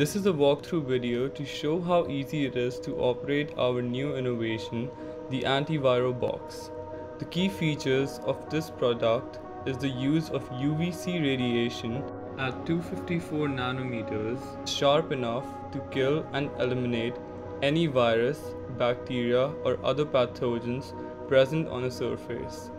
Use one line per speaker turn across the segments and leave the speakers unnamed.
This is a walkthrough video to show how easy it is to operate our new innovation, the antiviral box. The key features of this product is the use of UVC radiation at 254 nanometers, sharp enough to kill and eliminate any virus, bacteria or other pathogens present on a surface.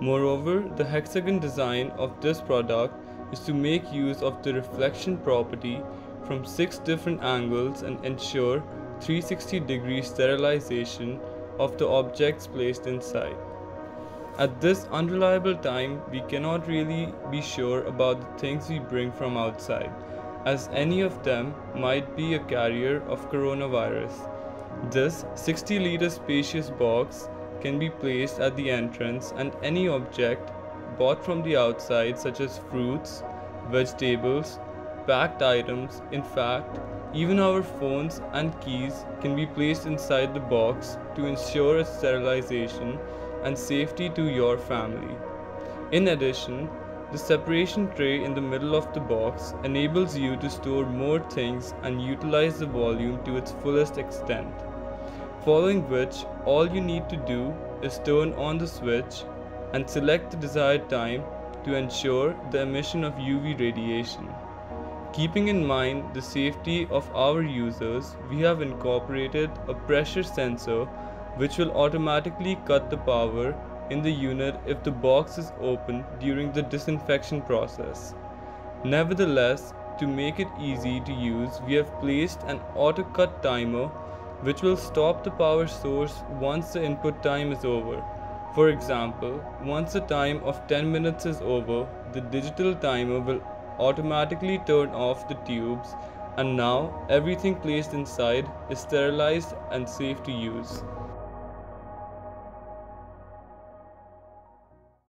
Moreover, the hexagon design of this product is to make use of the reflection property from 6 different angles and ensure 360 degree sterilization of the objects placed inside. At this unreliable time, we cannot really be sure about the things we bring from outside, as any of them might be a carrier of coronavirus. This 60 liter spacious box can be placed at the entrance and any object bought from the outside such as fruits, vegetables, packed items, in fact, even our phones and keys can be placed inside the box to ensure its sterilization and safety to your family. In addition, the separation tray in the middle of the box enables you to store more things and utilize the volume to its fullest extent. Following which, all you need to do is turn on the switch and select the desired time to ensure the emission of UV radiation. Keeping in mind the safety of our users, we have incorporated a pressure sensor which will automatically cut the power in the unit if the box is open during the disinfection process. Nevertheless, to make it easy to use, we have placed an auto cut timer which will stop the power source once the input time is over. For example, once the time of 10 minutes is over, the digital timer will automatically turn off the tubes and now everything placed inside is sterilized and safe to use.